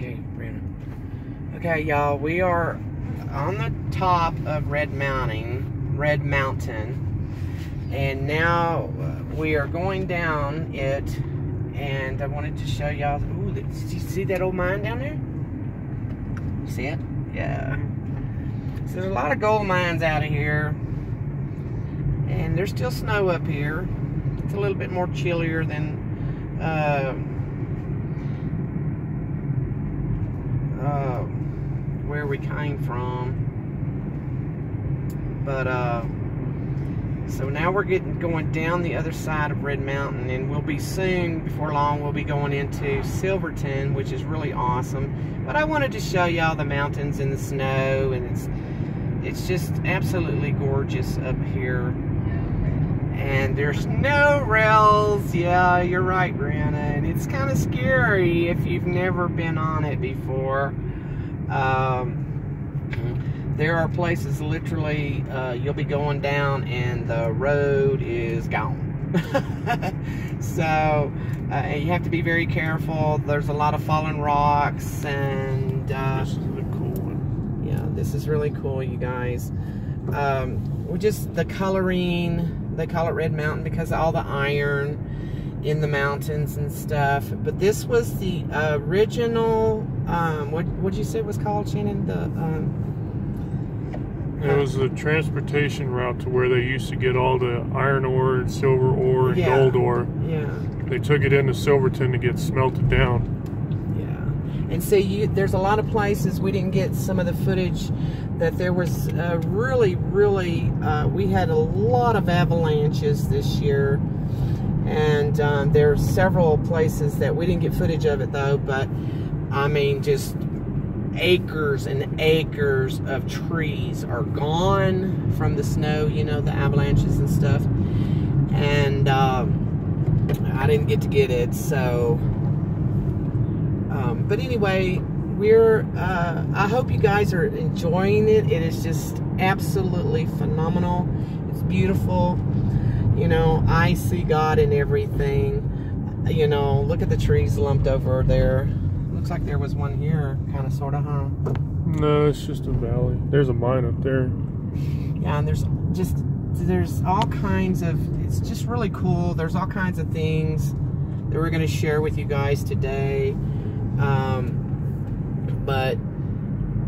Okay, Brandon. Okay, y'all, we are on the top of Red Mountain, Red Mountain, and now uh, we are going down it. And I wanted to show y'all. Ooh, did you see that old mine down there? You see it? Yeah. So there's a lot of gold mines out of here, and there's still snow up here. It's a little bit more chillier than. Uh, uh, where we came from. But uh, so now we're getting going down the other side of Red Mountain, and we'll be soon, before long, we'll be going into Silverton, which is really awesome. But I wanted to show y'all the mountains and the snow, and it's it's just absolutely gorgeous up here. And there's no rails. Yeah, you're right, Brianna. And it's kind of scary if you've never been on it before. Um, there are places literally uh, you'll be going down and the road is gone. so uh, you have to be very careful. There's a lot of fallen rocks and. Uh, this is the cool one. Yeah, this is really cool, you guys. Um, we just the coloring. They call it Red Mountain because of all the iron in the mountains and stuff. But this was the original. Um, what would you say it was called, Shannon? The um, It was a transportation route to where they used to get all the iron ore and silver ore and Yeah. gold ore. yeah. They took it into Silverton to get smelted down. Yeah, and see, you, there's a lot of places we didn't get some of the footage that there was uh, really, really. Uh, we had a lot of avalanches this year, and um, there are several places that we didn't get footage of it though. But I mean, just acres and acres of trees are gone from the snow. You know, the avalanches and stuff, and. Um, I didn't get to get it, so. Um, but anyway, we're. Uh, I hope you guys are enjoying it. It is just absolutely phenomenal. It's beautiful. You know, I see God in everything. You know, look at the trees lumped over there. Looks like there was one here, kind of, sort of, huh? No, it's just a valley. There's a mine up there. Yeah, and there's just there's all kinds of it's just really cool. There's all kinds of things that we're going to share with you guys today. Um, but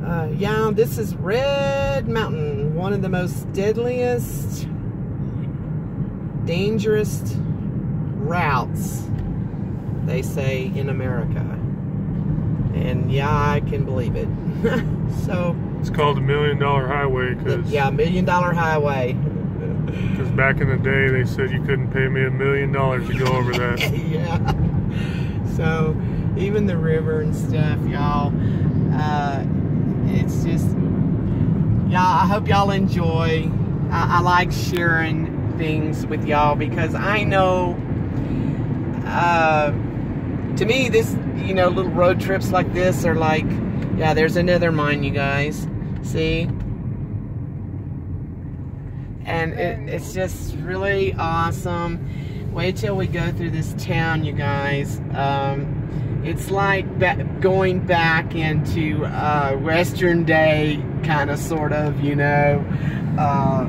uh, yeah, this is Red Mountain, one of the most deadliest, dangerous routes they say in America. And yeah, I can believe it. so, It's called the Million Dollar Highway because yeah, million dollar highway. Because back in the day they said you couldn't pay me a million dollars to go over that. yeah. So even the river and stuff, y'all. Uh, it's just, y'all. I hope y'all enjoy. I, I like sharing things with y'all because I know. Uh, to me, this you know little road trips like this are like, yeah. There's another mine, you guys. See. And it, it's just really awesome. Wait till we go through this town, you guys. Um, it's like ba- going back into uh, Western day, kind of, sort of, you know. Uh,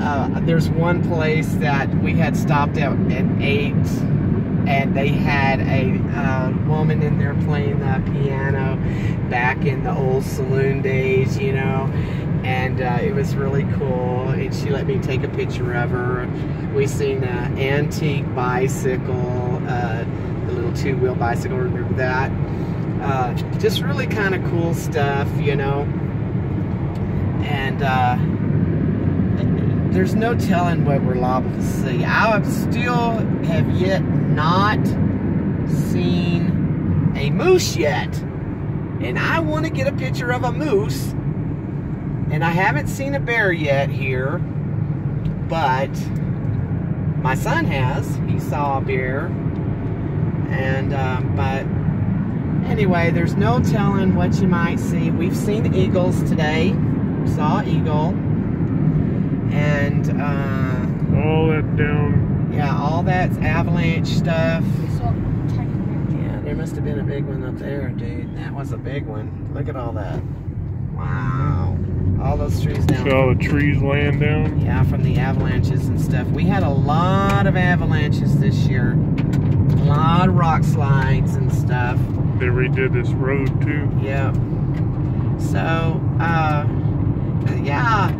uh, there's one place that we had stopped at and ate, and they had a uh, woman in there playing the piano back in the old saloon days, you know. And uh, it was really cool. And she let me take a picture of her. We seen an antique bicycle, uh, the little two-wheel bicycle. Remember that? Uh, just really kind of cool stuff, you know. And uh, there's no telling what we're liable to see. I still have yet not seen a moose yet. And I want to get a picture of a moose. And I haven't seen a bear yet here. But my son has. He saw a bear. And, um, but anyway, there's no telling what you might see. We've seen eagles today. Saw eagle. And, uh, All that down. Yeah, all that's avalanche stuff. So, tiny bear. Yeah, there must have been a big one up there, dude. That was a big one. Look at all that. Wow. All those trees down. See all the trees laying down? Yeah, from the avalanches and stuff. We had a lot of avalanches this year. A lot of rock slides and stuff. They redid this road too. Yep. So, uh, yeah.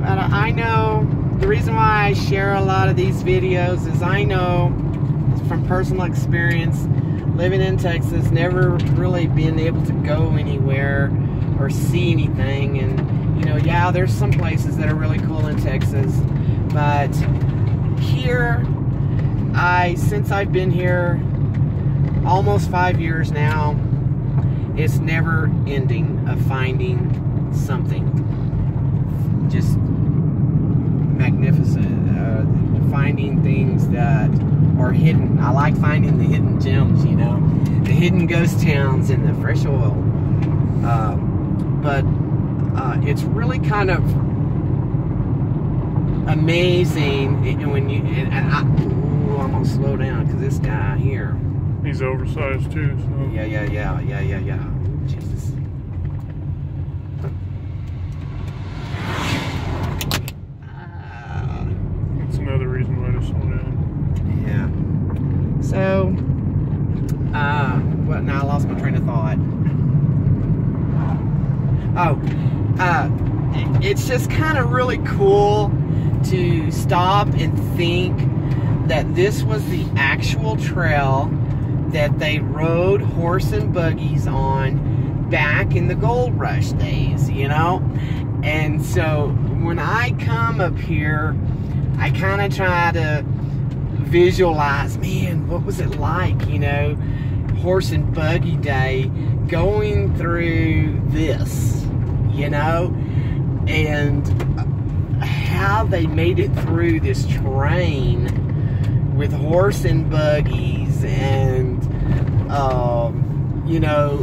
But I know the reason why I share a lot of these videos is I know from personal experience living in Texas, never really being able to go anywhere or see anything. And, you know, yeah, there's some places that are really cool in Texas, but here, I, since I've been here almost five years now, it's never ending of finding something just magnificent. Uh, finding things that are hidden. I like finding the hidden gems, you know, the hidden ghost towns in the fresh oil. Um, but uh, it's really kind of amazing and when you and, I, ooh, I'm gonna slow down because this guy here. He's oversized too. So. Yeah, yeah, yeah, yeah, yeah, yeah. Jesus. Ah. That's another reason why to slow down. Yeah. So, what? Now I lost my train of thought. Oh, uh, it's just kind of really cool to stop and think that this was the actual trail that they rode horse and buggies on back in the gold rush days, you know? And so when I come up here, I kind of try to visualize, man, what was it like, you know, horse and buggy day going through this, you know, and how they made it through this terrain with horse and buggies and, um, you know,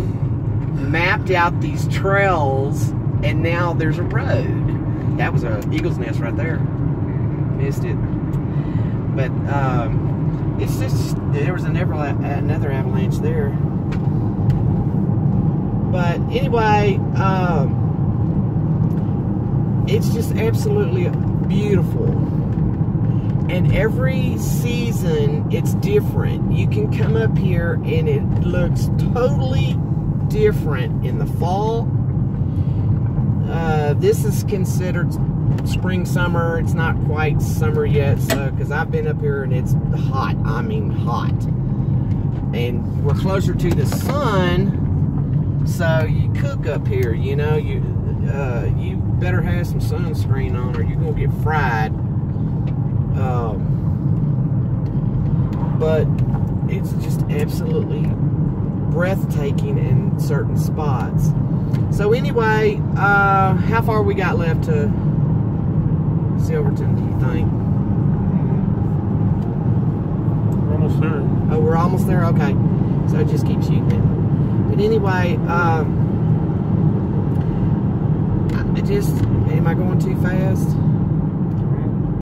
mapped out these trails and now there's a road. That was a eagle's nest right there. Missed it. But um, it's just there was another another avalanche there. But anyway, um, it's just absolutely beautiful. And every season it's different. You can come up here and it looks totally different in the fall. Uh, this is considered spring summer. It's not quite summer yet so because i've been up here and it's hot. I mean hot. And we're closer to the sun so you cook up here you know? You uh, you better have some sunscreen on or you're gonna get fried. Um, but it's just absolutely breathtaking in certain spots so anyway uh, how far we got left to Silverton, do you think? We're almost there. Oh, we're almost there? Okay. So just keep shooting it. But anyway, um, I just, am I going too fast?